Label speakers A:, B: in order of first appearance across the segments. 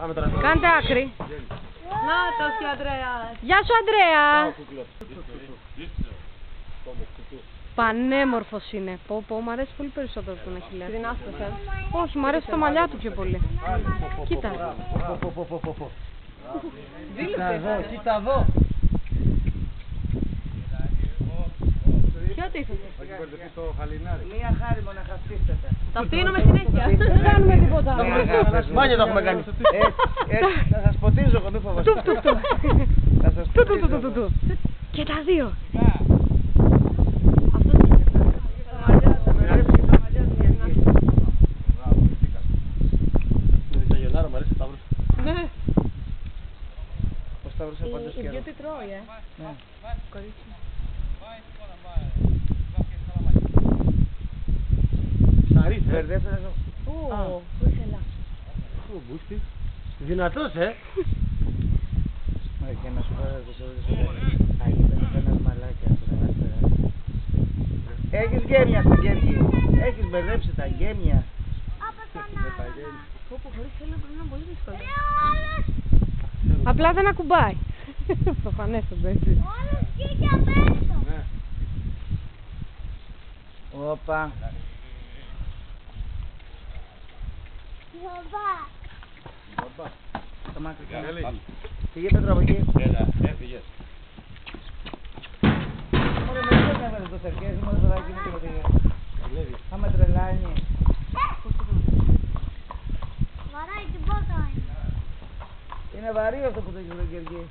A: Πάμε τώρα.
B: Κάντε άκρη.
C: Νάτος και ο Ανδρέας.
B: Γεια σου Ανδρέα. Πανέμορφος είναι. Πω πω, μου αρέσει πολύ περισσότερο που είναι χιλιάδες.
C: Δυνάστος, ε.
B: Όχι, μου αρέσει το μαλλιά του πιο πολύ. Κοίτα.
A: Κοίτα εδώ, κοίτα εδώ.
C: Ποιο τύχος.
A: Μία χάρη μοναχα στήσετε.
C: Τα αφήνουμε συνέχεια.
B: Δεν κάνουμε τίποτα.
A: Μάνια το έχουμε κάνει. Έτσι, θα σας ποτίζω εγώ, μην φοβάστε.
B: Τουφ, τουφ, τουφ.
A: Θα σας
B: Του, του, του,
A: ποτίζω
B: του, του,
A: εγώ.
B: του. Και τα δύο.
C: Ναι.
A: Ο Σταύρος είναι πάντως
C: Η
A: καιρός.
C: Beauty τρώει, ε.
A: Ναι.
C: Κορίτσι.
A: Μπερδέψανε το.
C: Ου, πού ήθελα.
A: Δυνατός, ε. Μα και να σου πάρω το σώμα. Αγίπαινε ένας μαλάκια. Έχεις γέμια στο γέμι. Έχεις μπερδέψει τα γέμια.
C: Πω, πω, χωρίς θέλω πρέπει να είναι πολύ δύσκολο.
B: Απλά δεν ακουμπάει. Προφανές το παίζει.
A: Όπα. Το μάτι κάνει. Φύγε Πέτρο από εκεί. Ωραία, με τι έκανε το σερκέζι μου, το παιδάκι μου και με τη- Θα με τρελάνεις. Είναι βαρύ αυτό που το έχει το κερκί.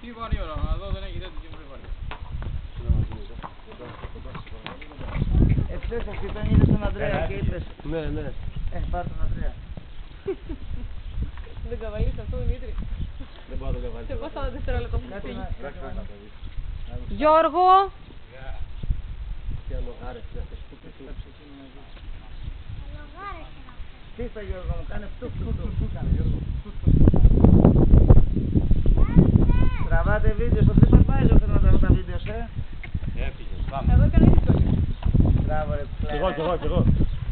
D: Τι βαρύ ώρα, εδώ δεν έχει τέτοιο και πολύ βαρύ.
A: Εχθές αυτή τον είδες τον Ανδρέα και είπες
D: Ναι, ναι.
A: Ε, πάρ' τον Ανδρέα.
C: Δεν καβαλείς αυτό, Δημήτρη.
D: Δεν πάω το καβάλι.
C: Σε πόσα δευτερόλεπτα που
A: Κάτσε
C: φύγει.
A: να...
B: Γιώργο,
D: Και άλλο γάρες, ναι, θες που
A: Τι στα Γιώργο μου, κάνε φτου φτου φτου. Τραβάτε βίντεο στο τρεις πάει θέλω να τραβώ τα βίντεο, ε.
D: Έφυγες, πάμε.
C: Εγώ έκανα δύσκολο.
A: Μπράβο ρε,
D: Κι εγώ, κι εγώ, κι εγώ.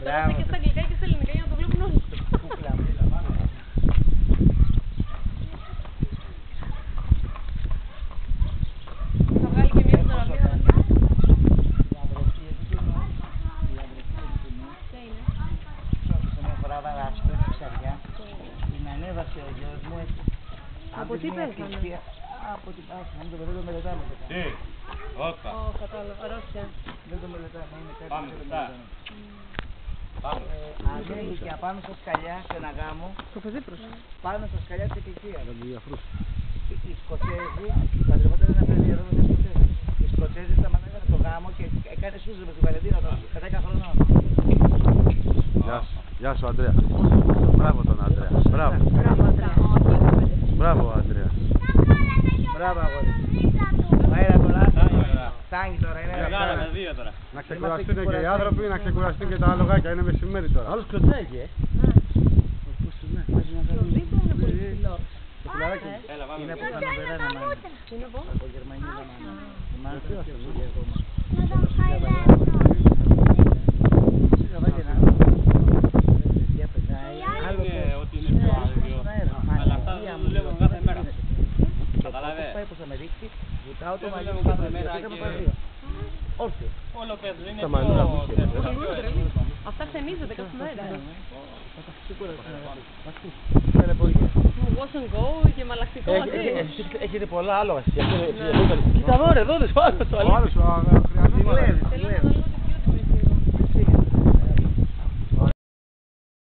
C: Το έβασα και στα αγγλικά και στα ελληνικά για να το βλέπουν όλοι.
A: Κούκλα μου, έλα, πάμε.
C: Θα βγάλει και μια φωτογραφία. θα μας πει.
A: Η αδερφή του κοινού, η αδερφή του κοινού,
C: Ποια είναι;
A: σε μια φορά βαράσπε, ψαριά, την ανέβασε ο γιος μου έτσι.
C: Από
A: Άντε
C: τι
A: μια
C: πέθανε;
A: θυσία. Από την πάθη, δεν το δεν το μελετάμε το
D: Τι, όπα.
C: Ω, κατάλαβα. Αρρώστια.
A: Δεν το μελετάμε, είναι κάτι
D: Πάμε,
A: που δεν το
D: μετά.
A: Μελετάμε.
D: Πάμε.
A: Ε, Ανέβηκε απάνω στα σκαλιά σε ένα γάμο,
B: το παιδί προς.
A: πάνω στα σκαλιά της εκκλησίας. Οι οι Σκοτσέζοι, παντρευόταν ένα παιδί εδώ με μια Σκοτσέζα. Οι Σκοτσέζοι σταματάγανε το γάμο και έκανε σούζε με τη Βαλεντίνα τώρα, 10 χρονών.
E: Γεια σου. Γεια σου, Αντρέα. Μπράβο τον Αντρέα. Μπράβο.
B: Μπράβο, Ανδρέα.
E: Μπράβο, Αντρέα.
A: Μπράβο αγόρι. Μα έλα τώρα, φτάνει τώρα, είναι
D: Μεγάλα
A: ένα
D: με δύο τώρα.
E: Να ξεκουραστούν και οι άνθρωποι, να ξεκουραστούν και τα άλογάκια. Είναι μεσημέρι τώρα.
A: Άλλος κλωτσάκι, ε.
C: Το δίπλα είναι πολύ ψηλό.
A: Το πουλαράκι.
D: Έλα, πάμε.
A: Είναι από τα Νοβεράνα, μάνα.
C: Είναι από.
A: Από Γερμανίδα, μάνα. Η μάνα του είναι και ακόμα. Σιγά βάλε ένα. Παιδιά πετάει. Άλλο
D: Είναι
A: το-
D: ότι είναι πιο άδειο.
A: στον αέρα.
D: Αλλά αυτά
A: Μαλακία
D: δεν
A: μου,
D: δουλεύουν
A: λέω,
D: κάθε
A: δεν
D: μέρα.
A: είναι.
D: Καταλαβες.
A: Πώς πάει πως θα με ρίξει, βουτάω το
D: Δεν
A: μαλλί
D: δουλεύουν
A: μου
D: κάθε
A: κάθε
D: μέρα
A: μέρα
D: και-
A: από τα δύο. Όρθιο.
D: Όλο πέτρο είναι
E: Τα
D: πιο...
E: μαλλιά μου και-
D: τέτοιο.
C: Αυτά ξενίζονται κάθε μέρα.
A: Σίγουρα θα είναι. Αυτή. Πάνε πολύ.
C: Wash and go και μαλακτικό
A: Έχει-
C: μαζί.
A: έχει- εσείς Έχετε πολλά άλογα εσείς. Αυτό είναι- Κοίτα εδώ ρε, εδώ δεν σπάνω το
E: Ο